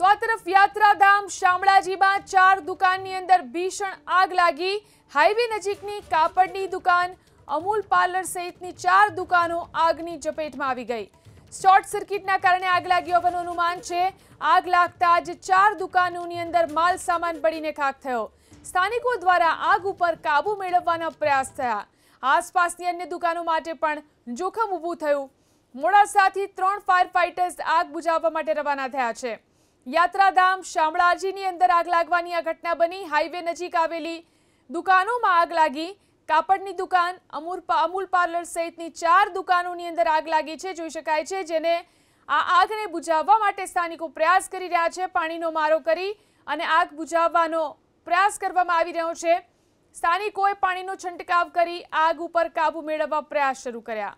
તો આ તરફ યાત્રાધામ શામળાજીમાં ચાર દુકાનની અંદર ભીષણ આગ લાગી. હાઈવે નજીકની કાપડની દુકાન, અમૂલ પાર્લર સહિતની ચાર દુકાનો આગની ઝપેટમાં આવી ગઈ. શોર્ટ સર્કિટના કારણે આગ લાગી હોવાનું અનુમાન છે. આગ લાગતા જ ચાર દુકાનોની અંદર માલ સામાન બળીને ખાખ થયો. સ્થાનિકો દ્વારા આગ ઉપર કાબુ મેળવવાના પ્રયાસ થયા. આસપાસની અન્ય દુકાનો માટે પણ જોખમ ઊભું થયું. મોડાસાથી ત્રણ ફાયર ફાઇટર્સ આગ બુઝાવવા માટે રવાના થયા છે. યાત્રાધામ શામળાજીની અંદર આગ લાગવાની આ ઘટના બની. હાઈવે નજીક આવેલી દુકાનોમાં આગ લાગી. કાપડની દુકાન, અમૂલ પા- અમૂલ પાર્લર સહિતની ચાર દુકાનોની અંદર આગ લાગી છે. જોઈ શકાય છે જેને આ આગને બુઝાવવા માટે સ્થાનિકો પ્રયાસ કરી રહ્યા છે. પાણીનો મારો કરી અને આગ બુઝાવવાનો પ્રયાસ કરવામાં આવી રહ્યો છે. સ્થાનિકોએ પાણીનો છંટકાવ કરી આગ ઉપર કાબુ મેળવવા પ્રયાસ શરૂ કર્યા.